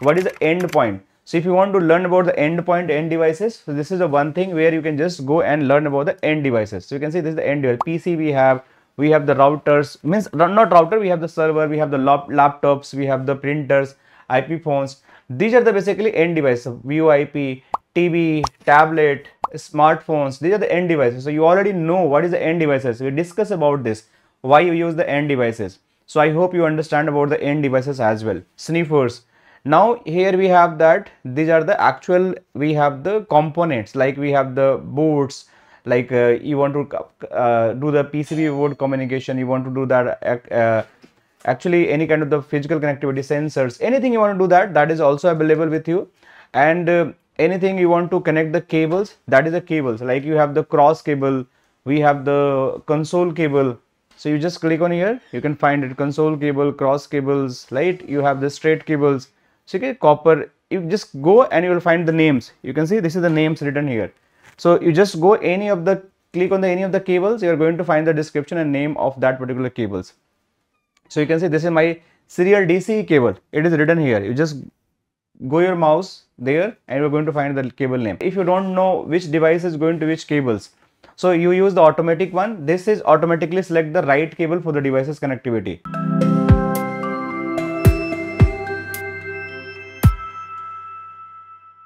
what is the end point? So if you want to learn about the end point end devices so this is the one thing where you can just go and learn about the end devices. So you can see this is the end device. Pc we have we have the routers means not router we have the server we have the lap laptops we have the printers ip phones. These are the basically end devices. Voip tv tablet smartphones these are the end devices. So you already know what is the end devices. We discuss about this why you use the end devices. So i hope you understand about the end devices as well. Sniffers now here we have that these are the actual we have the components like we have the boards like uh, you want to uh, do the pcb board communication you want to do that uh, actually any kind of the physical connectivity sensors anything you want to do that that is also available with you. And uh, anything you want to connect the cables that is the cables. Like you have the cross cable we have the console cable. So you just click on here you can find it console cable cross cables right? You have the straight cables so get copper you just go and you will find the names. You can see this is the names written here. So you just go any of the click on the any of the cables you are going to find the description and name of that particular cables. So you can see this is my serial DCE cable. It is written here. You just go your mouse there and you're going to find the cable name. If you don't know which device is going to which cables so you use the automatic one. This is automatically select the right cable for the device's connectivity